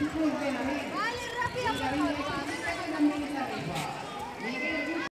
Vale, rápido, por favor.